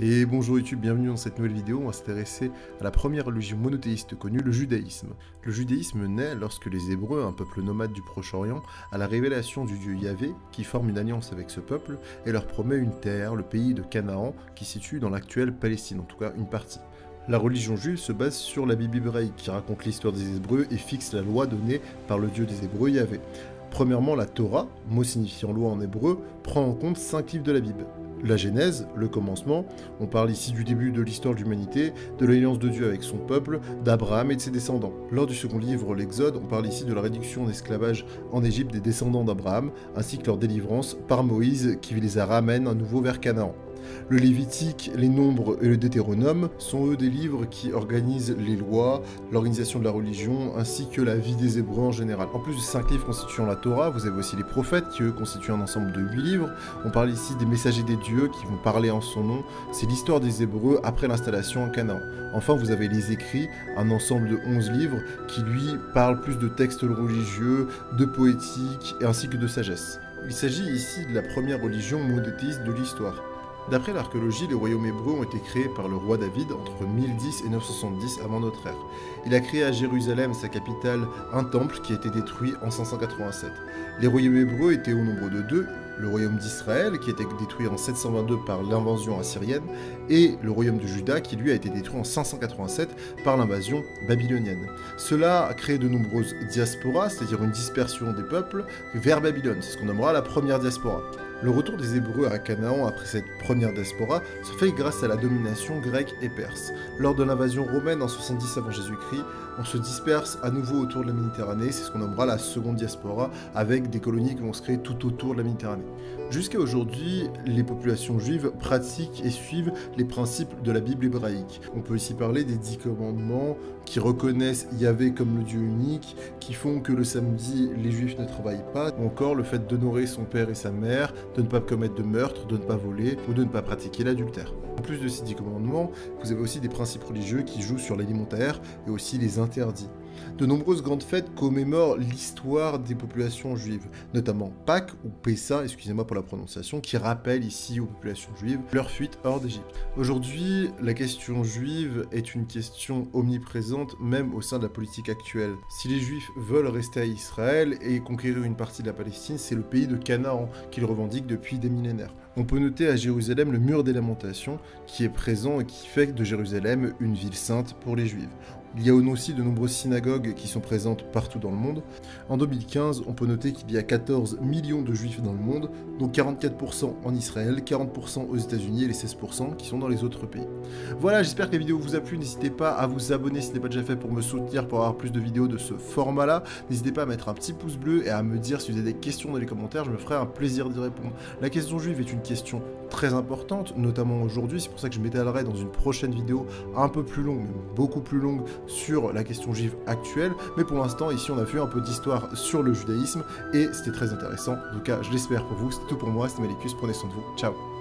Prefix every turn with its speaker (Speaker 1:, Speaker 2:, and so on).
Speaker 1: Et bonjour YouTube, bienvenue dans cette nouvelle vidéo. On va s'intéresser à la première religion monothéiste connue, le judaïsme. Le judaïsme naît lorsque les Hébreux, un peuple nomade du Proche-Orient, à la révélation du dieu Yahvé, qui forme une alliance avec ce peuple et leur promet une terre, le pays de Canaan, qui situe dans l'actuelle Palestine, en tout cas une partie. La religion juive se base sur la Bible hébraïque qui raconte l'histoire des Hébreux et fixe la loi donnée par le Dieu des Hébreux Yahvé. Premièrement, la Torah, mot signifiant loi en hébreu, prend en compte cinq livres de la Bible la Genèse, le commencement. On parle ici du début de l'histoire de l'humanité, de l'alliance de Dieu avec son peuple, d'Abraham et de ses descendants. Lors du second livre, l'Exode, on parle ici de la réduction d'esclavage en Égypte des descendants d'Abraham, ainsi que leur délivrance par Moïse qui les ramène à nouveau vers Canaan. Le Lévitique, les Nombres et le Deutéronome sont eux des livres qui organisent les lois, l'organisation de la religion, ainsi que la vie des Hébreux en général. En plus de cinq livres constituant la Torah, vous avez aussi les prophètes qui eux constituent un ensemble de huit livres. On parle ici des messagers des dieux qui vont parler en son nom. C'est l'histoire des Hébreux après l'installation en Canaan. Enfin, vous avez les écrits, un ensemble de 11 livres qui lui parlent plus de textes religieux, de poétique ainsi que de sagesse. Il s'agit ici de la première religion monothéiste de l'histoire. D'après l'archéologie, les royaumes hébreux ont été créés par le roi David entre 1010 et 970 avant notre ère. Il a créé à Jérusalem, sa capitale, un temple qui a été détruit en 587. Les royaumes hébreux étaient au nombre de deux, le royaume d'Israël qui a été détruit en 722 par l'invasion assyrienne et le royaume de Juda qui lui a été détruit en 587 par l'invasion babylonienne. Cela a créé de nombreuses diasporas, c'est-à-dire une dispersion des peuples vers Babylone, c'est ce qu'on nommera la première diaspora. Le retour des Hébreux à Canaan après cette première diaspora se fait grâce à la domination grecque et perse. Lors de l'invasion romaine en 70 avant Jésus-Christ, on se disperse à nouveau autour de la Méditerranée, c'est ce qu'on nommera la seconde diaspora, avec des colonies qui vont se créer tout autour de la Méditerranée. Jusqu'à aujourd'hui, les populations juives pratiquent et suivent les principes de la Bible hébraïque. On peut ici parler des dix commandements qui reconnaissent Yahvé comme le Dieu unique, qui font que le samedi les juifs ne travaillent pas, ou encore le fait d'honorer son père et sa mère, de ne pas commettre de meurtre, de ne pas voler ou de ne pas pratiquer l'adultère. En plus de ces dix commandements, vous avez aussi des principes religieux qui jouent sur l'alimentaire et aussi les interdits. De nombreuses grandes fêtes commémorent l'histoire des populations juives, notamment Pâques ou Pessa, excusez-moi pour la prononciation, qui rappelle ici aux populations juives leur fuite hors d'Égypte. Aujourd'hui, la question juive est une question omniprésente même au sein de la politique actuelle. Si les juifs veulent rester à Israël et conquérir une partie de la Palestine, c'est le pays de Canaan qu'ils revendiquent depuis des millénaires. On peut noter à Jérusalem le mur des lamentations qui est présent et qui fait de Jérusalem une ville sainte pour les juifs. Il y a aussi de nombreuses synagogues qui sont présentes partout dans le monde. En 2015, on peut noter qu'il y a 14 millions de juifs dans le monde, dont 44% en Israël, 40% aux États-Unis et les 16% qui sont dans les autres pays. Voilà, j'espère que la vidéo vous a plu. N'hésitez pas à vous abonner si ce n'est pas déjà fait pour me soutenir, pour avoir plus de vidéos de ce format-là. N'hésitez pas à mettre un petit pouce bleu et à me dire si vous avez des questions dans les commentaires. Je me ferai un plaisir d'y répondre. La question juive est une question très importante, notamment aujourd'hui. C'est pour ça que je m'étalerai dans une prochaine vidéo un peu plus longue, beaucoup plus longue, sur la question juive actuelle. Mais pour l'instant, ici, on a vu un peu d'histoire sur le judaïsme et c'était très intéressant. En tout cas, je l'espère pour vous. C'est tout pour moi. C'était Malécus. Prenez soin de vous. Ciao